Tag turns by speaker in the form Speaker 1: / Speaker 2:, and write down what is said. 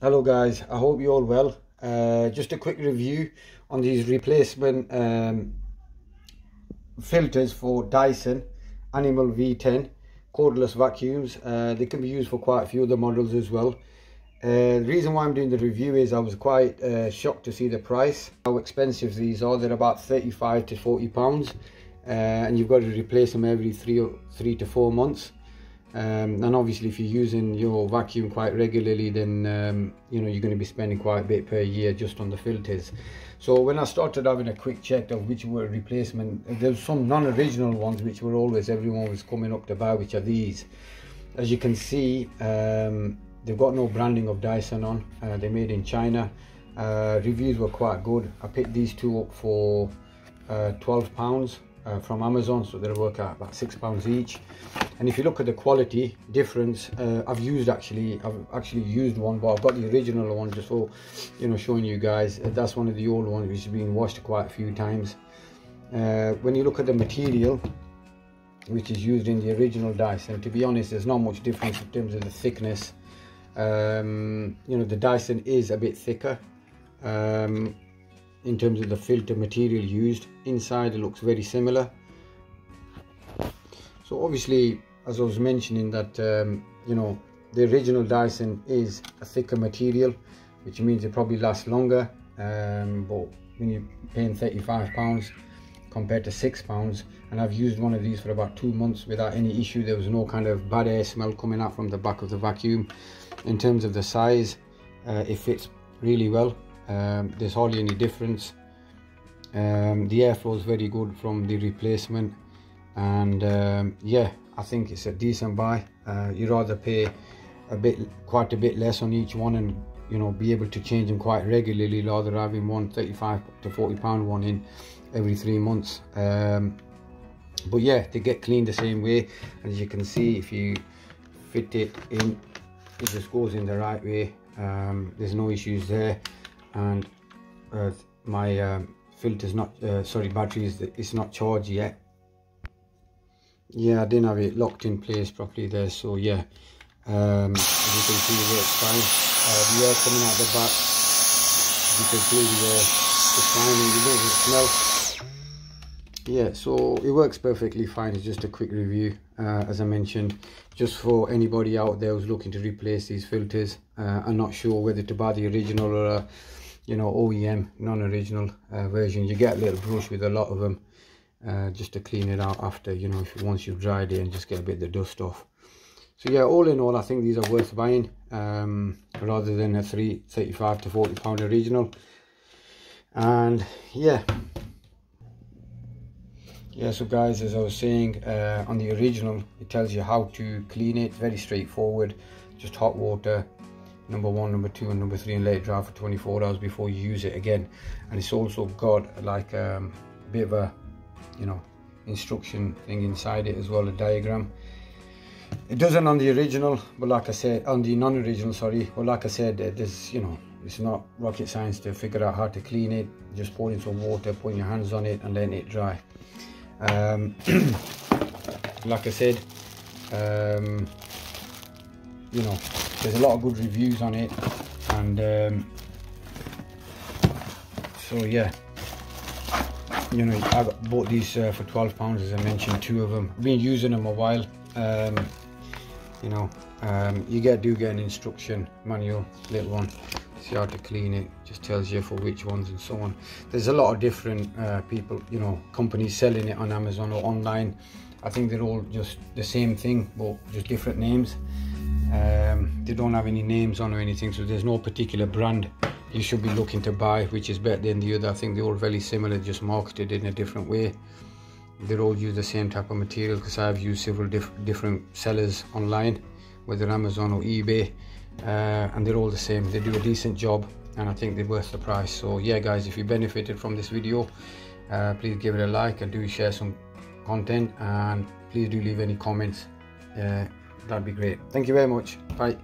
Speaker 1: hello guys. I hope you're all well. Uh, just a quick review on these replacement um, filters for dyson animal v10 cordless vacuums. Uh, they can be used for quite a few other models as well. Uh, the reason why i'm doing the review is i was quite uh, shocked to see the price how expensive these are. They're about 35 to 40 pounds uh, and you've got to replace them every three or three to four months um, and obviously if you're using your vacuum quite regularly then um, you know you're going to be spending quite a bit per year just on the filters. So when I started having a quick check of which were replacement there's some non-original ones which were always everyone was coming up to buy which are these. As you can see um, they've got no branding of Dyson on uh, they're made in China. Uh, reviews were quite good. I picked these two up for uh, 12 pounds uh, from Amazon so they'll work out about six pounds each. And if you look at the quality difference uh, I've used actually I've actually used one but I've got the original one just for you know showing you guys. Uh, that's one of the old ones which has been washed quite a few times. Uh, when you look at the material which is used in the original Dyson to be honest there's not much difference in terms of the thickness. Um, you know the Dyson is a bit thicker. Um, in terms of the filter material used inside it looks very similar. So obviously as I was mentioning that um, you know the original Dyson is a thicker material which means it probably lasts longer um, but when you're paying 35 pounds compared to six pounds and I've used one of these for about two months without any issue. There was no kind of bad air smell coming out from the back of the vacuum. In terms of the size uh, it fits really well um, there's hardly any difference. Um, the airflow is very good from the replacement. And um, yeah I think it's a decent buy. Uh, you rather pay a bit quite a bit less on each one and you know be able to change them quite regularly rather than having one 35 to 40 pound one in every three months. Um, but yeah they get cleaned the same way. As you can see if you fit it in it just goes in the right way. Um, there's no issues there and uh, my um, filter's not uh, sorry battery is it's not charged yet. Yeah I didn't have it locked in place properly there so yeah. Um, as you can see it works fine. Uh, the air coming out the back you can see the fine and you don't smell. Yeah so it works perfectly fine. It's just a quick review uh, as I mentioned just for anybody out there who's looking to replace these filters uh, I'm not sure whether to buy the original or a you know OEM non-original uh, version. You get a little brush with a lot of them uh, just to clean it out after you know if once you've dried it and just get a bit of the dust off. So yeah all in all I think these are worth buying um, rather than a 3 35 to 40 pound original. And yeah. Yeah so guys as i was saying uh, on the original it tells you how to clean it very straightforward just hot water number one number two and number three and let it dry for 24 hours before you use it again. And it's also got like um, a bit of a you know instruction thing inside it as well a diagram. It doesn't on the original but like i said on the non-original sorry but like i said there's you know it's not rocket science to figure out how to clean it. Just pour in some water put your hands on it and let it dry. Um, like I said um, you know there's a lot of good reviews on it and um, so yeah. You know I bought these uh, for 12 pounds as I mentioned two of them. I've been using them a while um, you know um, you get do get an instruction manual little one see how to clean it just tells you for which ones and so on. There's a lot of different uh, people you know companies selling it on amazon or online. I think they're all just the same thing but just different names um, they don't have any names on or anything so there's no particular brand you should be looking to buy which is better than the other. I think they're all very similar just marketed in a different way. They all use the same type of material because i've used several diff different sellers online whether amazon or ebay uh, and they're all the same. They do a decent job and I think they're worth the price. So yeah guys if you benefited from this video uh, please give it a like and do share some content and please do leave any comments uh, that'd be great. Thank you very much. Bye